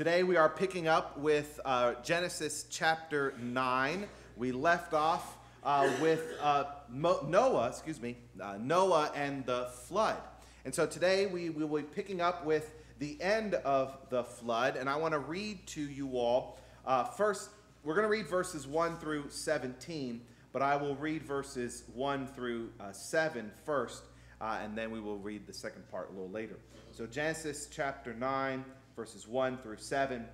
Today we are picking up with uh, Genesis chapter 9. We left off uh, with uh, Noah, excuse me, uh, Noah and the flood. And so today we, we will be picking up with the end of the flood. And I want to read to you all. Uh, first, we're going to read verses 1 through 17, but I will read verses 1 through uh, 7 first, uh, and then we will read the second part a little later. So Genesis chapter 9 verses 1 through 7.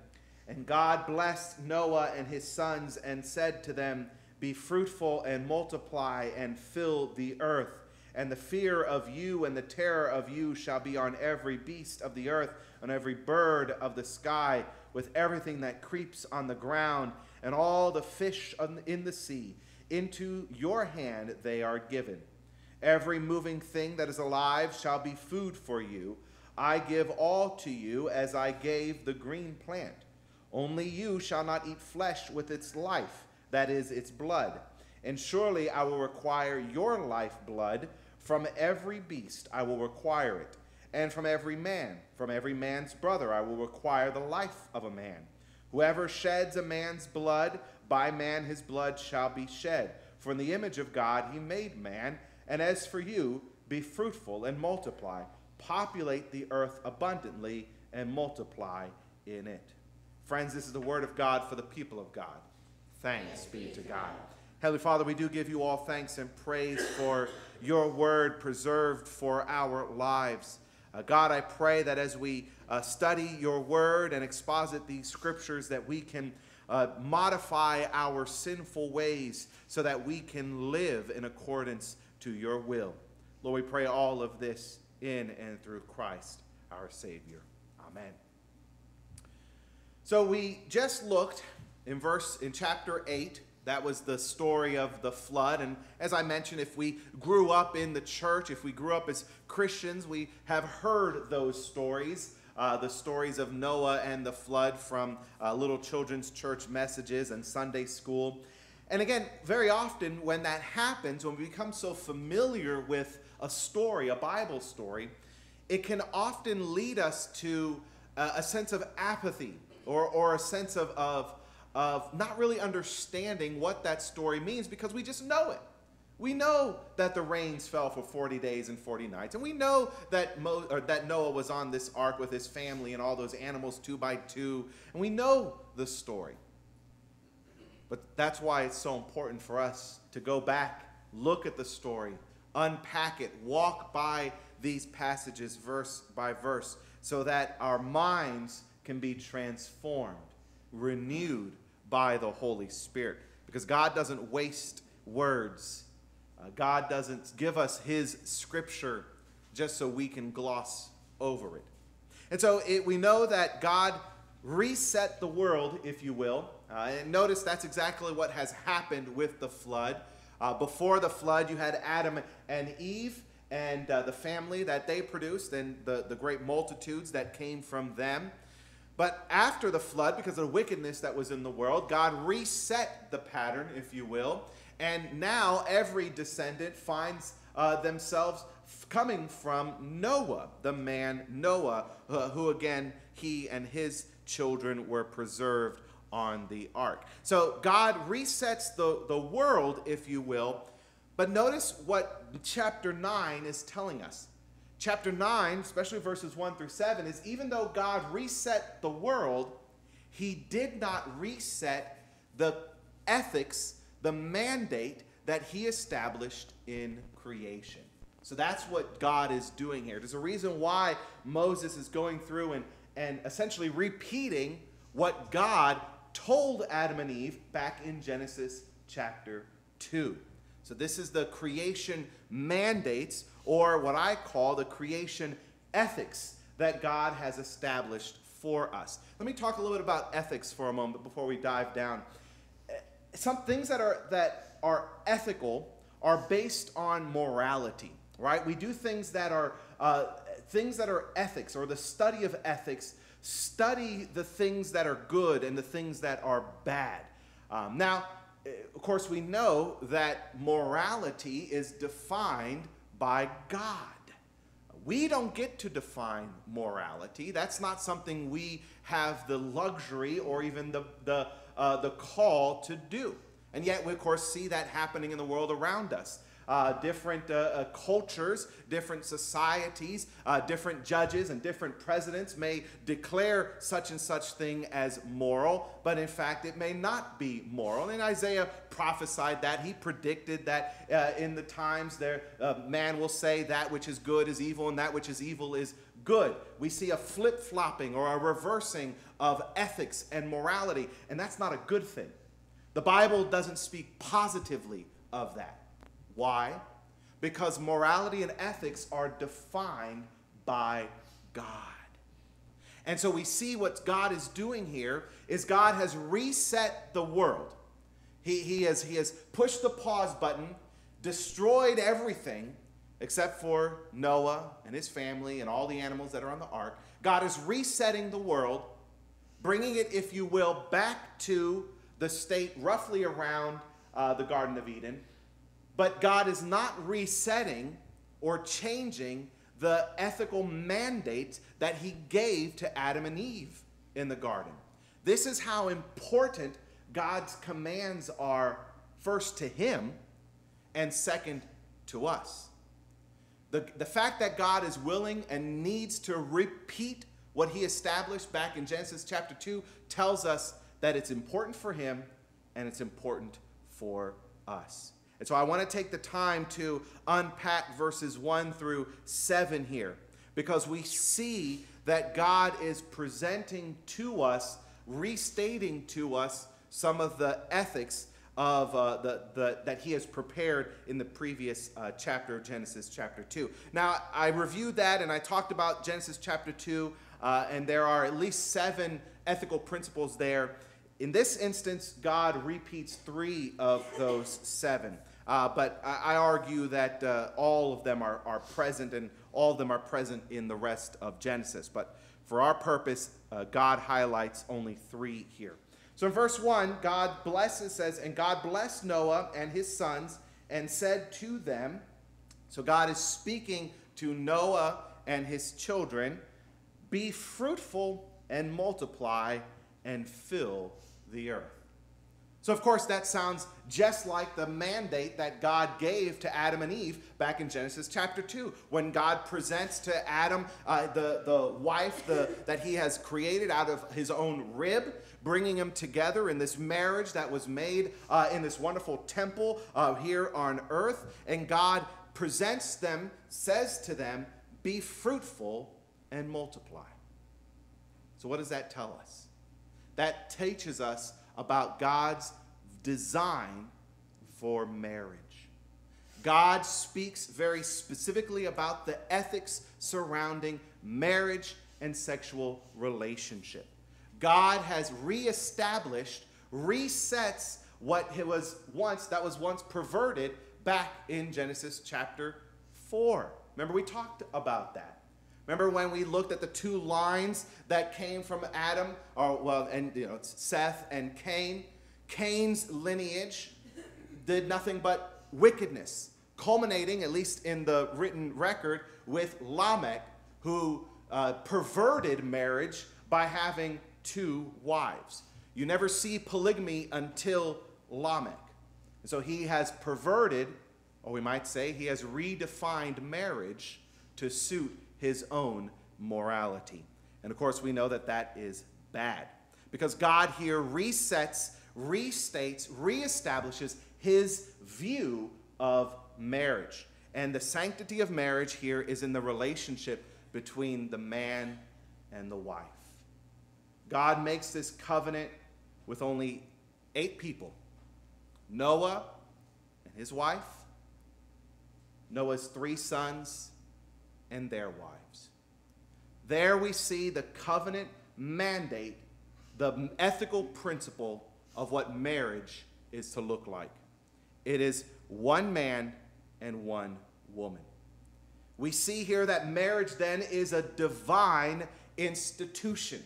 And God blessed Noah and his sons and said to them, Be fruitful and multiply and fill the earth. And the fear of you and the terror of you shall be on every beast of the earth, on every bird of the sky, with everything that creeps on the ground, and all the fish in the sea. Into your hand they are given. Every moving thing that is alive shall be food for you. I give all to you as I gave the green plant. Only you shall not eat flesh with its life, that is, its blood. And surely I will require your life blood from every beast, I will require it. And from every man, from every man's brother, I will require the life of a man. Whoever sheds a man's blood, by man his blood shall be shed. For in the image of God he made man. And as for you, be fruitful and multiply populate the earth abundantly, and multiply in it. Friends, this is the word of God for the people of God. Thanks be to God. Heavenly Father, we do give you all thanks and praise for your word preserved for our lives. Uh, God, I pray that as we uh, study your word and exposit these scriptures, that we can uh, modify our sinful ways so that we can live in accordance to your will. Lord, we pray all of this in and through Christ our Savior. Amen. So we just looked in verse in chapter 8 that was the story of the flood and as i mentioned if we grew up in the church if we grew up as christians we have heard those stories uh, the stories of noah and the flood from uh, little children's church messages and sunday school and again very often when that happens when we become so familiar with a story, a Bible story, it can often lead us to a, a sense of apathy or, or a sense of, of, of not really understanding what that story means because we just know it. We know that the rains fell for 40 days and 40 nights, and we know that, Mo, that Noah was on this ark with his family and all those animals two by two, and we know the story. But that's why it's so important for us to go back, look at the story, unpack it, walk by these passages verse by verse, so that our minds can be transformed, renewed by the Holy Spirit. Because God doesn't waste words, uh, God doesn't give us His scripture just so we can gloss over it. And so it, we know that God reset the world, if you will. Uh, and notice that's exactly what has happened with the flood. Uh, before the flood, you had Adam and Eve and uh, the family that they produced and the, the great multitudes that came from them. But after the flood, because of the wickedness that was in the world, God reset the pattern, if you will. And now every descendant finds uh, themselves coming from Noah, the man Noah, who again, he and his children were preserved on the ark. So God resets the, the world, if you will. But notice what chapter 9 is telling us. Chapter 9, especially verses 1 through 7, is even though God reset the world, he did not reset the ethics, the mandate that he established in creation. So that's what God is doing here. There's a reason why Moses is going through and, and essentially repeating what God told Adam and Eve back in Genesis chapter 2. So, this is the creation mandates, or what I call the creation ethics that God has established for us. Let me talk a little bit about ethics for a moment before we dive down. Some things that are, that are ethical are based on morality, right? We do things that are uh, things that are ethics or the study of ethics study the things that are good and the things that are bad. Um, now, eh, of course, we know that morality is defined by God. we don't get to define morality. That's not something we have the luxury or even the, the, uh, the call to do. And yet, we, of course, see that happening in the world around us. Uh, different uh, uh, cultures, different societies, uh, different judges, and different presidents may declare such and such thing as moral, but in fact it may not be moral. And Isaiah prophesied that. He predicted that uh, in the times there, man will say that which is good is evil, and that which is evil is good. We see a flip flopping or a reversing of ethics and morality, and that's not a good thing. The Bible doesn't speak positively of that. Why? Because morality and ethics are defined by God. And so we see what God is doing here is God has reset the world. He, he, has, he has pushed the pause button, destroyed everything except for Noah and his family and all the animals that are on the ark. God is resetting the world, bringing it, if you will, back to the state roughly around uh, the Garden of Eden but God is not resetting or changing the ethical mandate that he gave to Adam and Eve in the garden. This is how important God's commands are first to him and second to us. The, the fact that God is willing and needs to repeat what he established back in Genesis chapter 2 tells us that it's important for him and it's important for us. And so I want to take the time to unpack verses 1 through 7 here because we see that God is presenting to us, restating to us some of the ethics of uh, the, the, that he has prepared in the previous uh, chapter of Genesis chapter 2. Now, I reviewed that and I talked about Genesis chapter 2, uh, and there are at least seven ethical principles there. In this instance, God repeats three of those seven. Uh, but I, I, argue that uh, all of them are, are present and all of them are present in the rest of Genesis. But for our purpose, uh, God highlights only three here. So in verse 1, God blesses, says, And God blessed Noah and his sons and said to them, so God is speaking to Noah and his children, Be fruitful and multiply and fill the earth. So, of course, that sounds just like the mandate that God gave to Adam and Eve back in Genesis chapter 2, when God presents to Adam uh, the, the wife the, that he has created out of his own rib, bringing them together in this marriage that was made uh, in this wonderful temple uh, here on earth. And God presents them, says to them, Be fruitful and multiply. So, what does that tell us? That teaches us about God's design for marriage. God speaks very specifically about the ethics surrounding marriage and sexual relationship. God has reestablished, resets what was once that was once perverted back in Genesis chapter 4. Remember we talked about that. Remember when we looked at the two lines that came from Adam, or well, and you know, Seth and Cain? Cain's lineage did nothing but wickedness, culminating, at least in the written record, with Lamech, who uh, perverted marriage by having two wives. You never see polygamy until Lamech. And so he has perverted, or we might say, he has redefined marriage to suit his own morality. And of course, we know that that is bad because God here resets, restates, reestablishes his view of marriage. And the sanctity of marriage here is in the relationship between the man and the wife. God makes this covenant with only eight people Noah and his wife, Noah's three sons, and their wives. There we see the covenant mandate, the ethical principle of what marriage is to look like. It is one man and one woman. We see here that marriage then is a divine institution.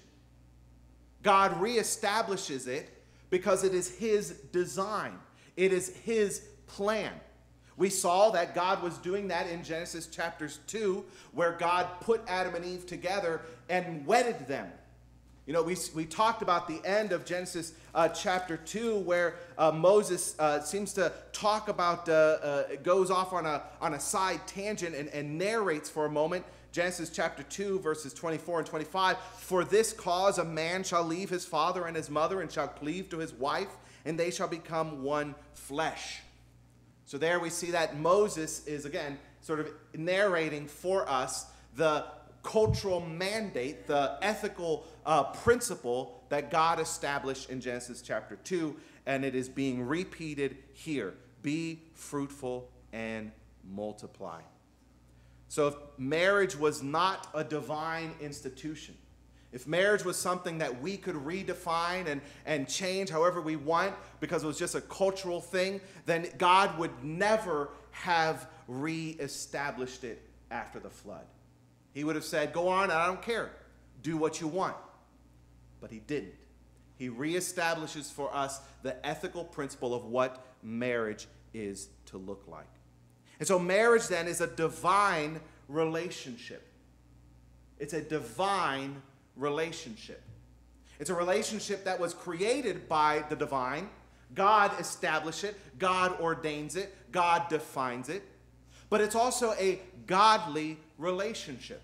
God reestablishes it because it is His design, it is His plan. We saw that God was doing that in Genesis chapters 2, where God put Adam and Eve together and wedded them. You know, we, we talked about the end of Genesis uh, chapter 2, where uh, Moses uh, seems to talk about, uh, uh, goes off on a, on a side tangent and, and narrates for a moment. Genesis chapter 2, verses 24 and 25. For this cause a man shall leave his father and his mother and shall cleave to his wife, and they shall become one flesh. So there we see that Moses is, again, sort of narrating for us the cultural mandate, the ethical uh, principle that God established in Genesis chapter 2, and it is being repeated here be fruitful and multiply. So, if marriage was not a divine institution, if marriage was something that we could redefine and, and change however we want because it was just a cultural thing, then God would never have reestablished it after the flood. He would have said, Go on, I don't care. Do what you want. But he didn't. He reestablishes for us the ethical principle of what marriage is to look like. And so, marriage then is a divine relationship. It's a divine relationship. It's a relationship that was created by the divine. God established it, God ordains it, God defines it. But it's also a godly relationship.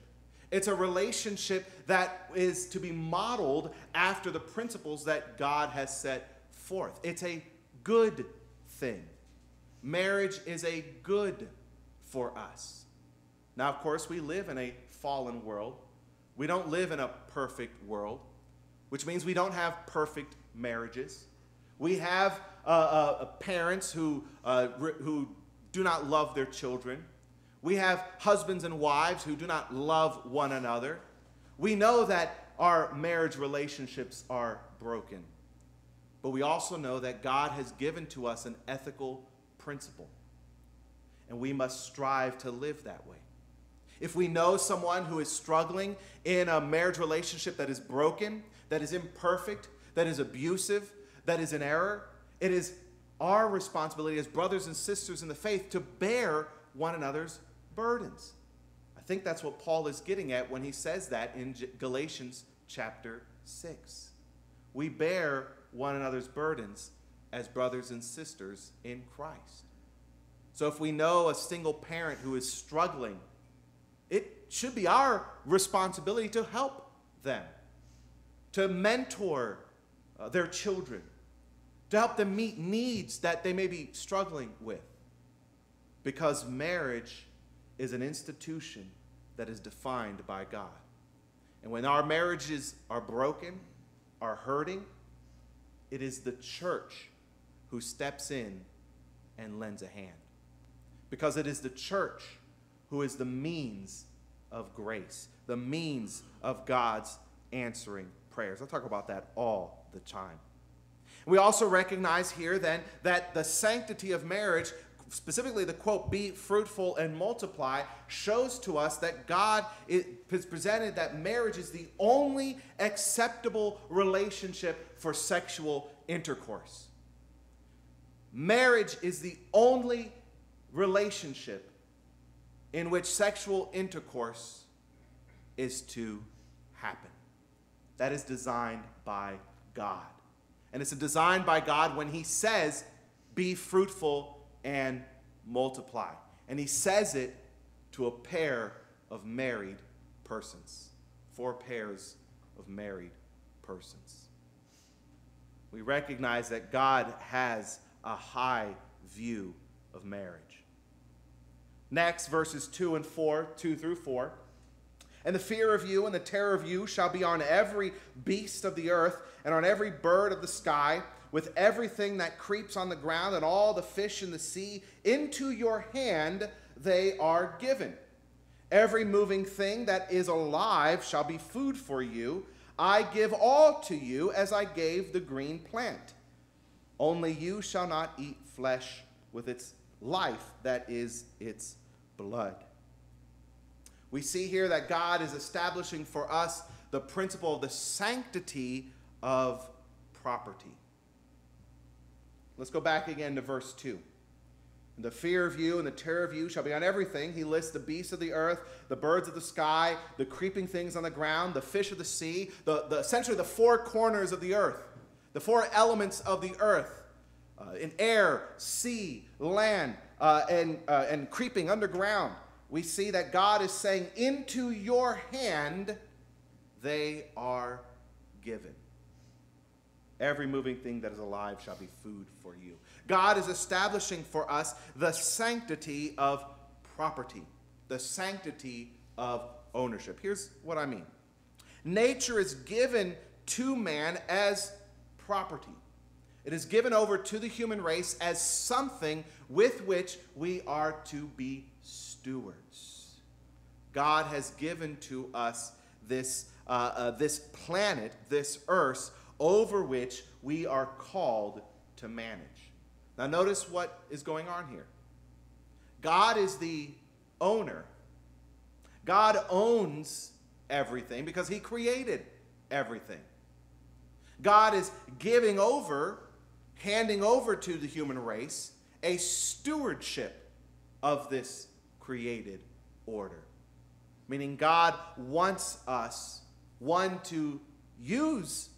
It's a relationship that is to be modeled after the principles that God has set forth. It's a good thing. Marriage is a good for us. Now, of course, we live in a fallen world. We don't live in a perfect world, which means we don't have perfect marriages. We have uh, uh, parents who, uh, who do not love their children. We have husbands and wives who do not love one another. We know that our marriage relationships are broken. But we also know that God has given to us an ethical principle. And we must strive to live that way. If we know someone who is struggling in a marriage relationship that is broken, that is imperfect, that is abusive, that is in error, it is our responsibility as brothers and sisters in the faith to bear one another's burdens. I think that's what Paul is getting at when he says that in Galatians chapter 6. We bear one another's burdens as brothers and sisters in Christ. So if we know a single parent who is struggling it should be our responsibility to help them, to mentor uh, their children, to help them meet needs that they may be struggling with. Because marriage is an institution that is defined by God. And when our marriages are broken, are hurting, it is the church who steps in and lends a hand. Because it is the church who is the means of grace, the means of God's answering prayers. I'll talk about that all the time. We also recognize here then that the sanctity of marriage, specifically the quote, be fruitful and multiply, shows to us that God has presented that marriage is the only acceptable relationship for sexual intercourse. Marriage is the only relationship in which sexual intercourse is to happen. That is designed by God. And it's a design by God when He says, Be fruitful and multiply. And He says it to a pair of married persons, four pairs of married persons. We recognize that God has a high view of marriage. Next, verses 2 and 4, 2 through 4. And the fear of you and the terror of you shall be on every beast of the earth and on every bird of the sky, with everything that creeps on the ground and all the fish in the sea. Into your hand they are given. Every moving thing that is alive shall be food for you. I give all to you as I gave the green plant. Only you shall not eat flesh with its life that is its blood. We see here that God is establishing for us the principle of the sanctity of property. Let's go back again to verse 2. The fear of you and the terror of you shall be on everything. He lists the beasts of the earth, the birds of the sky, the creeping things on the ground, the fish of the sea, the, the essentially the four corners of the earth, the four elements of the earth uh, in air, sea, land, uh, and, uh, and creeping underground. We see that God is saying, Into your hand they are given. Every moving thing that is alive shall be food for you. God is establishing for us the sanctity of property, the sanctity of ownership. Here's what I mean nature is given to man as property. It is given over to the human race as something with which we are to be stewards. God has given to us this, uh, uh, this planet, this earth, over which we are called to manage. Now, notice what is going on here. God is the owner. God owns everything because he created everything. God is giving over, handing over to the human race a stewardship of this created order. Meaning, God wants us, one, to use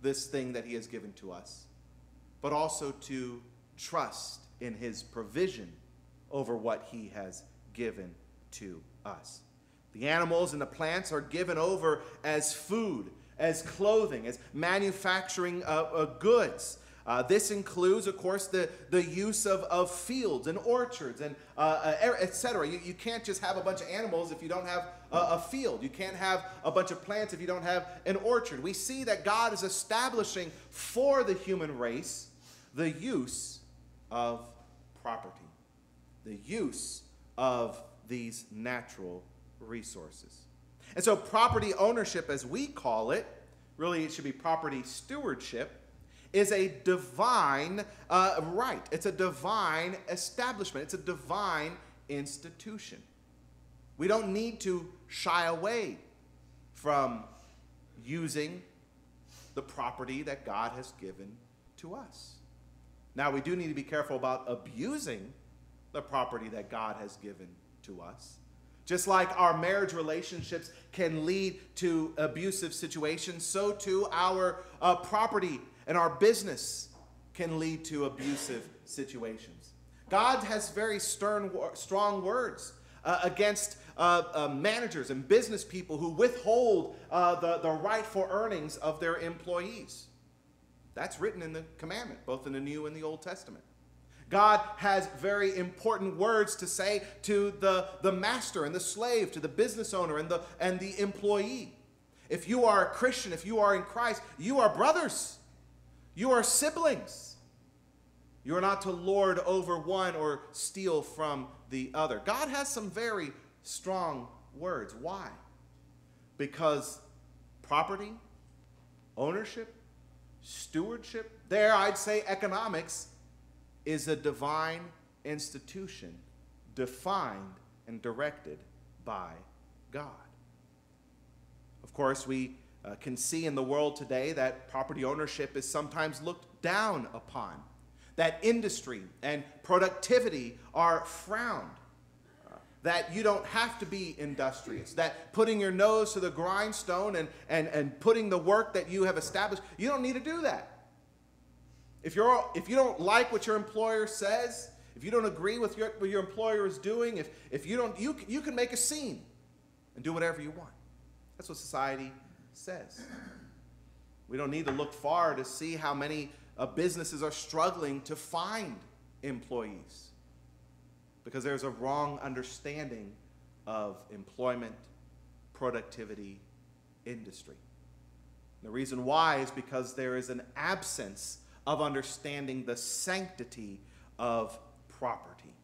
this thing that he has given to us, but also to trust in his provision over what he has given to us. The animals and the plants are given over as food, as clothing, as manufacturing uh, uh, goods. Uh, this includes, of course, the, the use of, of fields and orchards and uh, uh etc. You, you can't just have a bunch of animals if you don't have a, a, field. You can't have a bunch of plants if you don't have an orchard. We see that God is establishing for the human race the use of property, the use of these natural resources. And so, property ownership, as we call it, really it should be property stewardship, is a divine uh, right. It's a divine establishment, it's a divine institution. We don't need to shy away from using the property that God has given to us. Now, we do need to be careful about abusing the property that God has given to us. Just like our marriage relationships can lead to abusive situations, so too our uh, property and our business can lead to abusive situations. God has very stern, strong words uh, against uh, uh, managers and business people who withhold uh, the, the rightful earnings of their employees. That's written in the commandment, both in the New and the Old Testament. God has very important words to say to the, the master and the slave, to the business owner and the, and the employee. If you are a Christian, if you are in Christ, you are brothers, you are siblings. You are not to lord over one or steal from the other. God has some very strong words. Why? Because property, ownership, Stewardship, there I'd say economics, is a divine institution defined and directed by God. Of course, we uh, can see in the world today that property ownership is sometimes looked down upon, that industry and productivity are frowned that you don't have to be industrious, that putting your nose to the grindstone and, and, and putting the work that you have established, you don't need to do that. If, you're, if you don't like what your employer says, if you don't agree with your, what your employer is doing, if, if you don't, you, you can make a scene and do whatever you want. That's what society says. We don't need to look far to see how many uh, businesses are struggling to find employees because there's a wrong understanding of employment, productivity, industry. the reason why is because there is an absence of understanding the sanctity of property.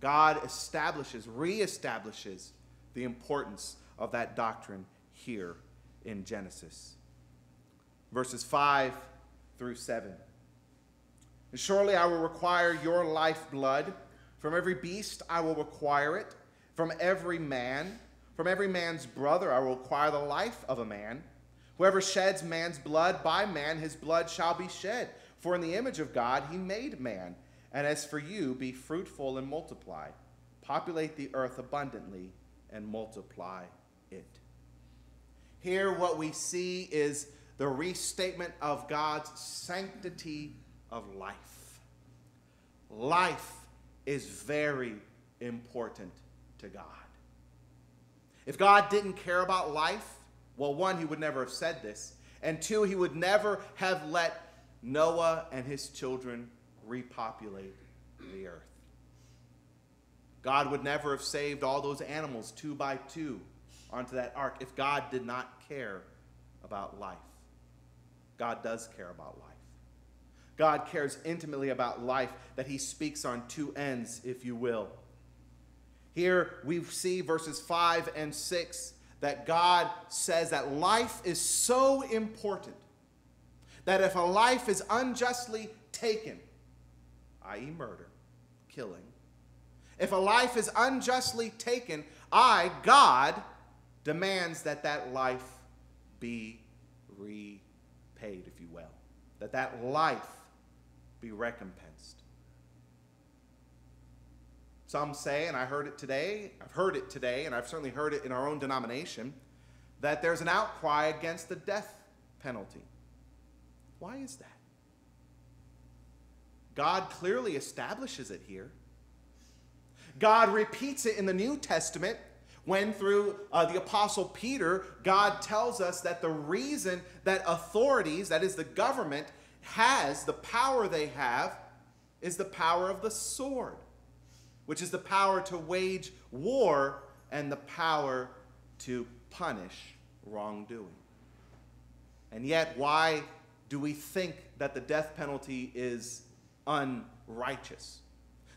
God establishes, reestablishes the importance of that doctrine here in Genesis. Verses 5 through 7. And Surely I will require your lifeblood from every beast I will require it. From every man, from every man's brother I will require the life of a man. Whoever sheds man's blood, by man his blood shall be shed. For in the image of God he made man. And as for you, be fruitful and multiply, populate the earth abundantly, and multiply it. Here, what we see is the restatement of God's sanctity of life. Life is very important to God. If God didn't care about life, well, one, he would never have said this, and two, he would never have let Noah and his children repopulate the earth. God would never have saved all those animals two by two onto that ark if God did not care about life. God does care about life. God cares intimately about life, that he speaks on two ends, if you will. Here we see verses 5 and 6 that God says that life is so important that if a life is unjustly taken, i.e., murder, killing, if a life is unjustly taken, I, God, demands that that life be repaid, if you will, that that life be recompensed. Some say, and I heard it today, I've heard it today, and I've certainly heard it in our own denomination, that there's an outcry against the death penalty. Why is that? God clearly establishes it here. God repeats it in the New Testament when, through uh, the Apostle Peter, God tells us that the reason that authorities, that is the government, has the power they have is the power of the sword, which is the power to wage war and the power to punish wrongdoing. And yet, why do we think that the death penalty is unrighteous?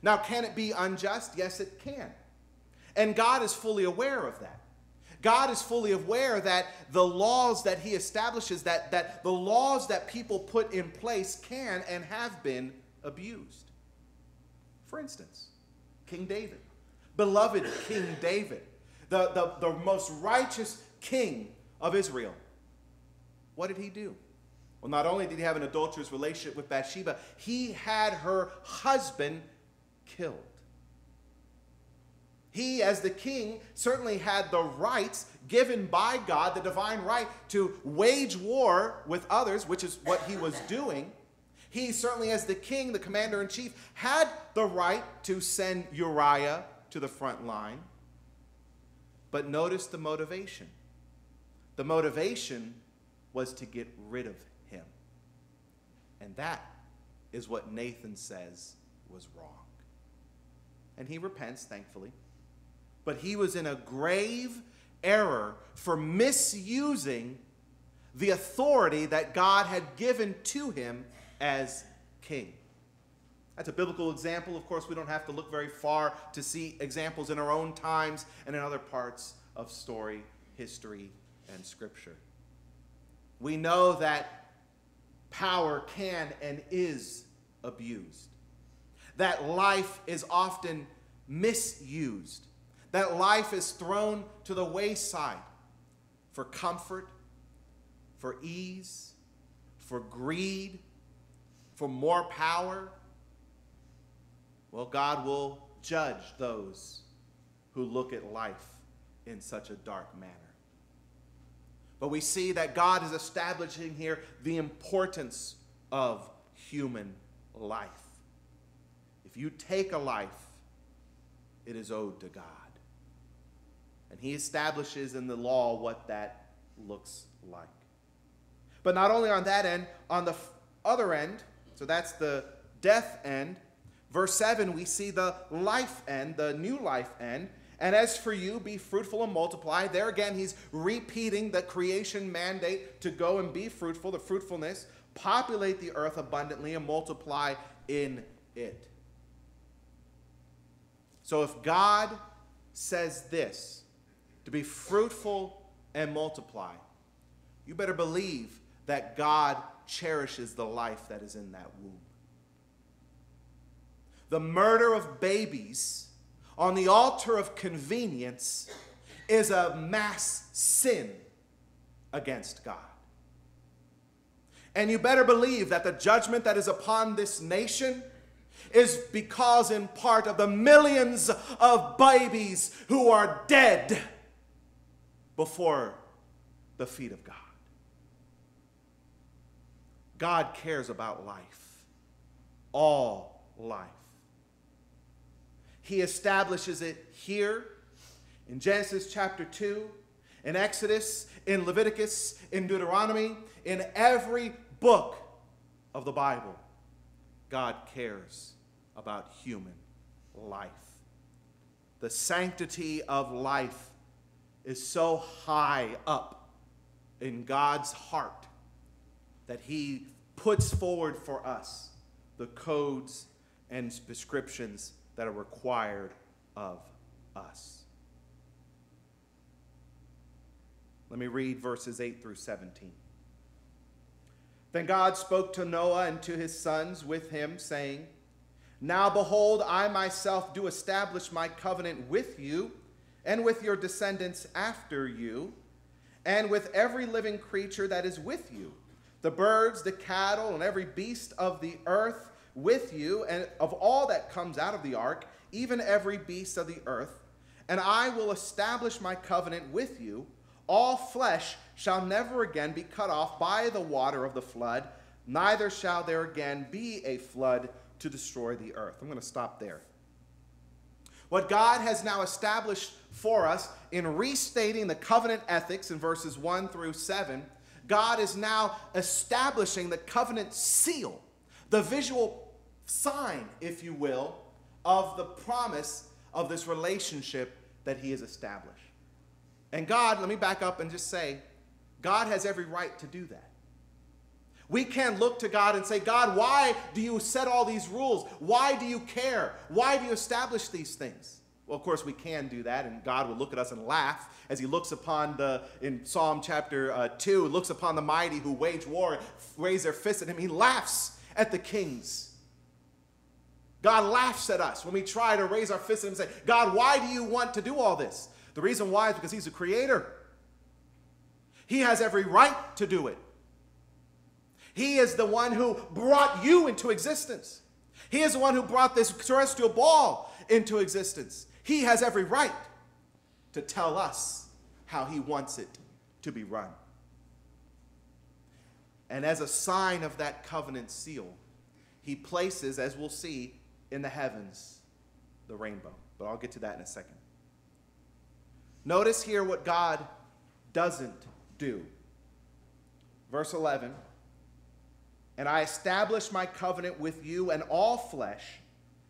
Now, can it be unjust? Yes, it can. And God is fully aware of that. God is fully aware that the laws that he establishes, that, that the laws that people put in place can and have been abused. For instance, King David, beloved King David, the, the, the most righteous king of Israel. What did he do? Well, not only did he have an adulterous relationship with Bathsheba, he had her husband killed. He, as the king, certainly had the rights given by God, the divine right to wage war with others, which is what he was doing. He, certainly, as the king, the commander in chief, had the right to send Uriah to the front line. But notice the motivation. The motivation was to get rid of him. And that is what Nathan says was wrong. And he repents, thankfully but he was in a grave error for misusing the authority that God had given to him as king. That's a biblical example. Of course, we don't have to look very far to see examples in our own times and in other parts of story, history, and scripture. We know that power can and is abused, that life is often misused that life is thrown to the wayside for comfort, for ease, for greed, for more power, well, God will judge those who look at life in such a dark manner. But we see that God is establishing here the importance of human life. If you take a life, it is owed to God. And he establishes in the law what that looks like. But not only on that end, on the other end, so that's the death end, verse 7, we see the life end, the new life end. And as for you, be fruitful and multiply. There again, he's repeating the creation mandate to go and be fruitful, the fruitfulness, populate the earth abundantly and multiply in it. So if God says this, to be fruitful and multiply, you better believe that God cherishes the life that is in that womb. The murder of babies on the altar of convenience is a mass sin against God. And you better believe that the judgment that is upon this nation is because, in part, of the millions of babies who are dead before the feet of God. God cares about life, all life. He establishes it here in Genesis chapter 2, in Exodus, in Leviticus, in Deuteronomy, in every book of the Bible. God cares about human life. The sanctity of life is so high up in God's heart that He puts forward for us the codes and prescriptions that are required of us. Let me read verses 8 through 17. Then God spoke to Noah and to his sons with him, saying, Now behold, I myself do establish my covenant with you and with your descendants after you, and with every living creature that is with you, the birds, the cattle, and every beast of the earth with you, and of all that comes out of the ark, even every beast of the earth. And I will establish my covenant with you. All flesh shall never again be cut off by the water of the flood, neither shall there again be a flood to destroy the earth. I'm going to stop there. What God has now established for us in restating the covenant ethics in verses 1 through 7, God is now establishing the covenant seal, the visual sign, if you will, of the promise of this relationship that He has established. And God, let me back up and just say, God has every right to do that. We can't look to God and say, God, why do you set all these rules? Why do you care? Why do you establish these things? Well, of course, we can do that, and God will look at us and laugh as He looks upon the, in Psalm chapter uh, 2, looks upon the mighty who wage war, raise their fists at Him. He laughs at the kings. God laughs at us when we try to raise our fists at Him and say, God, why do you want to do all this? The reason why is because He's a creator. He has every right to do it. He is the one who brought you into existence. He is the one who brought this terrestrial ball into existence. He has every right to tell us how he wants it to be run. And as a sign of that covenant seal, he places, as we'll see, in the heavens the rainbow. But I'll get to that in a second. Notice here what God doesn't do. Verse 11 And I establish my covenant with you, and all flesh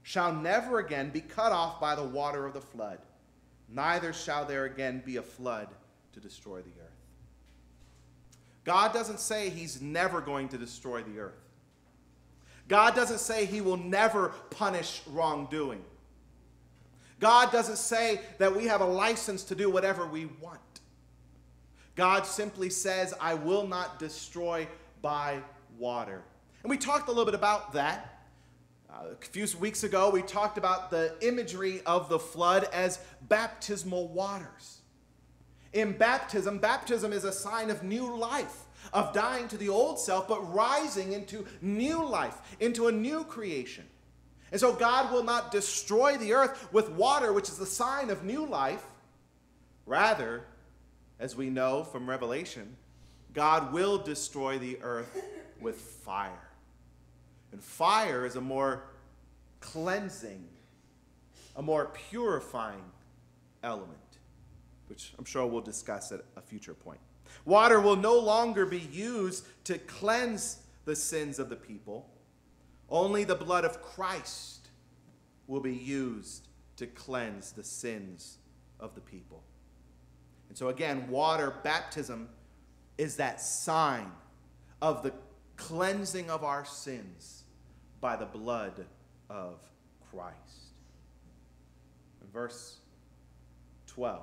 shall never again be cut off by the water of the flood, neither shall there again be a flood to destroy the earth. God doesn't say he's never going to destroy the earth. God doesn't say he will never punish wrongdoing. God doesn't say that we have a license to do whatever we want. God simply says, I will not destroy by water. And we talked a little bit about that. Uh, a few weeks ago, we talked about the imagery of the flood as baptismal waters. In baptism, baptism is a sign of new life, of dying to the old self, but rising into new life, into a new creation. And so God will not destroy the earth with water, which is the sign of new life. Rather, as we know from Revelation, God will destroy the earth with fire. And fire is a more cleansing, a more purifying element, which I'm sure we'll discuss at a future point. Water will no longer be used to cleanse the sins of the people. Only the blood of Christ will be used to cleanse the sins of the people. And so, again, water baptism is that sign of the cleansing of our sins by the blood of Christ. Verse 12,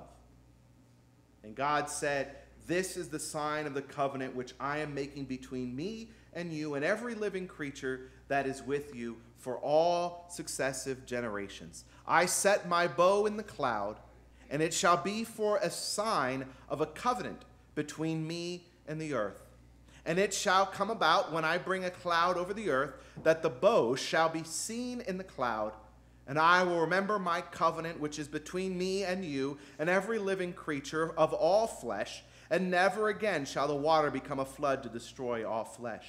and God said, This is the sign of the covenant which I am making between me and you and every living creature that is with you for all successive generations. I set my bow in the cloud, and it shall be for a sign of a covenant between me and the earth And it shall come about when I bring a cloud over the earth that the bow shall be seen in the cloud. And I will remember my covenant which is between me and you and every living creature of all flesh, and never again shall the water become a flood to destroy all flesh.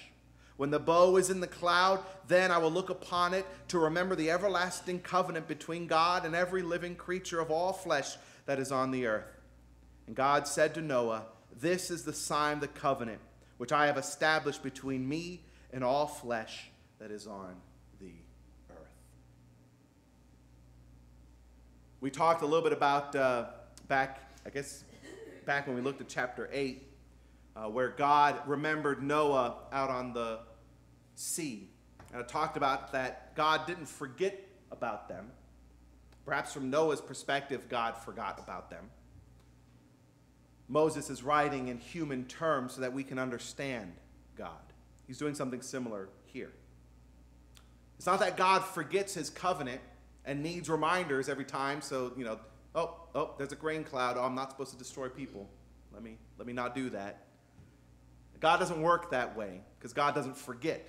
When the bow is in the cloud, then I will look upon it to remember the everlasting covenant between God and every living creature of all flesh that is on the earth. And God said to Noah, This is the sign of the covenant which I have established between me and all flesh that is on the earth. We talked a little bit about uh, back, I guess, back when we looked at chapter 8, uh, where God remembered Noah out on the sea. And I talked about that God didn't forget about them. Perhaps from Noah's perspective, God forgot about them. Moses is writing in human terms so that we can understand God. He's doing something similar here. It's not that God forgets his covenant and needs reminders every time, so, you know, oh, oh, there's a grain cloud. Oh, I'm not supposed to destroy people. Let me, let me not do that. God doesn't work that way because God doesn't forget.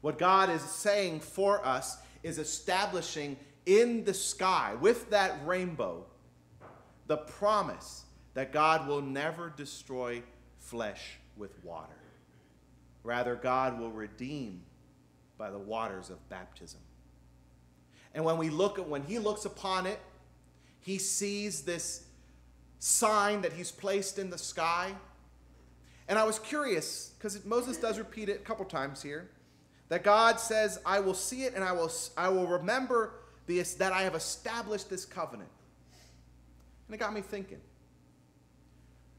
What God is saying for us is establishing in the sky with that rainbow the promise that God will never destroy flesh with water. Rather, God will redeem by the waters of baptism. And when we look at when he looks upon it, he sees this sign that he's placed in the sky. And I was curious because Moses does repeat it a couple times here that God says, "I will see it and I will I will remember this that I have established this covenant." And it got me thinking.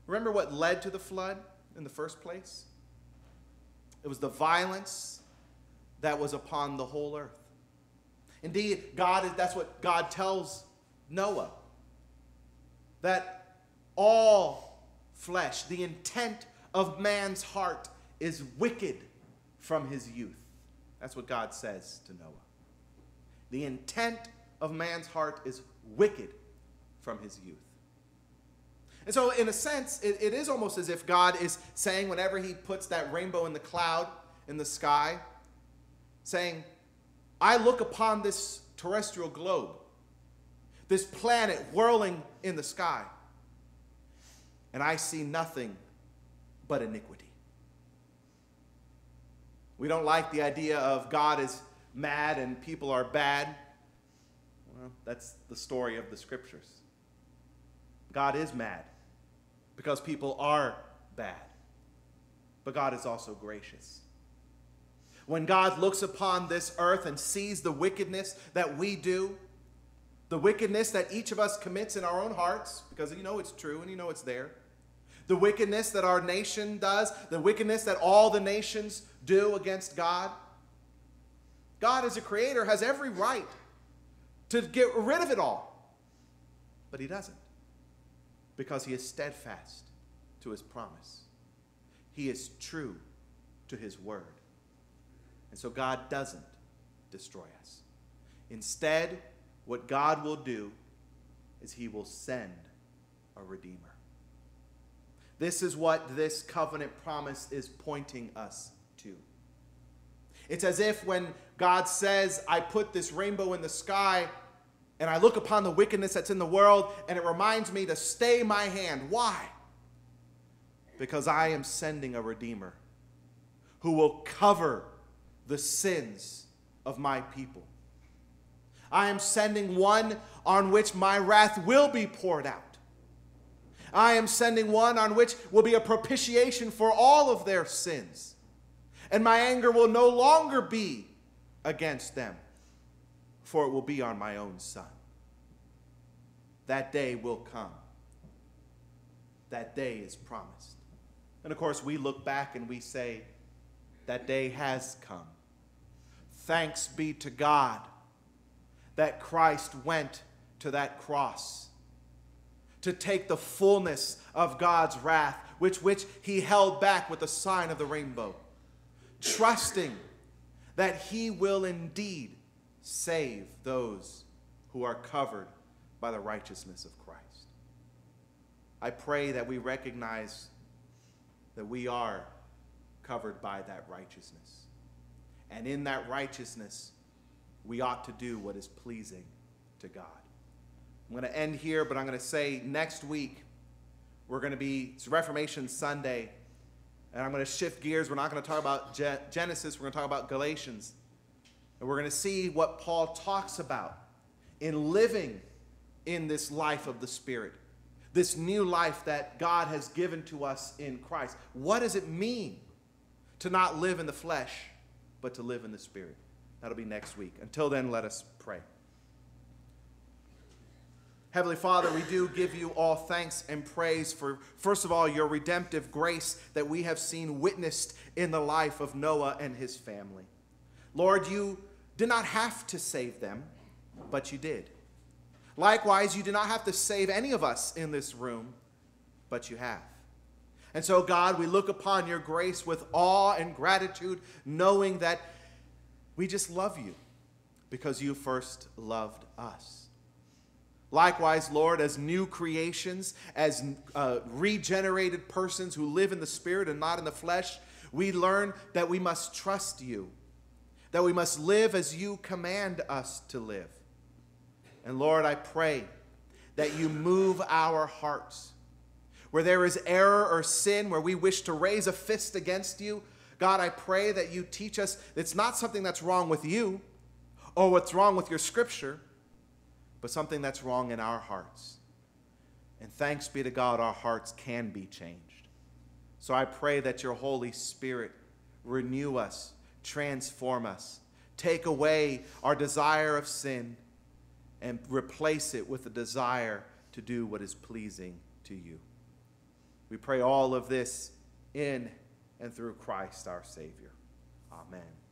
Remember what led to the flood in the first place? It was the violence that was upon the whole earth. Indeed, God is, that's what God tells Noah. That all flesh, the intent of man's heart is wicked from his youth. That's what God says to Noah. The intent of man's heart is wicked from his youth. And so, in a sense, it, it is almost as if God is saying, whenever He puts that rainbow in the cloud, in the sky, saying, I look upon this terrestrial globe, this planet whirling in the sky, and I see nothing but iniquity. We don't like the idea of God is mad and people are bad. Well, that's the story of the scriptures. God is mad because people are bad. But God is also gracious. When God looks upon this earth and sees the wickedness that we do, the wickedness that each of us commits in our own hearts, because you know it's true and you know it's there, the wickedness that our nation does, the wickedness that all the nations do against God, God, as a creator, has every right to get rid of it all. But He doesn't because he is steadfast to his promise. He is true to his word. And so God doesn't destroy us. Instead, what God will do is he will send a redeemer. This is what this covenant promise is pointing us to. It's as if when God says, I put this rainbow in the sky, and I look upon the wickedness that's in the world, and it reminds me to stay my hand. Why? Because I am sending a Redeemer who will cover the sins of my people. I am sending one on which my wrath will be poured out. I am sending one on which will be a propitiation for all of their sins. And my anger will no longer be against them for it will be on my own son. That day will come. That day is promised. And of course, we look back and we say, that day has come. Thanks be to God that Christ went to that cross to take the fullness of God's wrath, which, which he held back with the sign of the rainbow, trusting that he will indeed save those who are covered by the righteousness of Christ. I pray that we recognize that we are covered by that righteousness. And in that righteousness, we ought to do what is pleasing to God. I'm going to end here, but I'm going to say next week we're going to be, it's Reformation Sunday, and I'm going to shift gears. We're not going to talk about Genesis, we're going to talk about Galatians. And we're going to see what Paul talks about in living in this life of the Spirit, this new life that God has given to us in Christ. What does it mean to not live in the flesh, but to live in the Spirit? That'll be next week. Until then, let us pray. Heavenly Father, we do give you all thanks and praise for, first of all, your redemptive grace that we have seen witnessed in the life of Noah and his family. Lord, you did not have to save them, but you did. Likewise, you do not have to save any of us in this room, but you have. And so, God, we look upon your grace with awe and gratitude, knowing that we just love you because you first loved us. Likewise, Lord, as new creations, as uh, regenerated persons who live in the Spirit and not in the flesh, we learn that we must trust you, that we must live as you command us to live. And Lord, I pray that you move our hearts. Where there is error or sin, where we wish to raise a fist against you, God, I pray that you teach us it's not something that's wrong with you or what's wrong with your scripture, but something that's wrong in our hearts. And thanks be to God, our hearts can be changed. So I pray that your Holy Spirit renew us, transform us, take away our desire of sin and replace it with a desire to do what is pleasing to you. We pray all of this in and through Christ our Savior. Amen.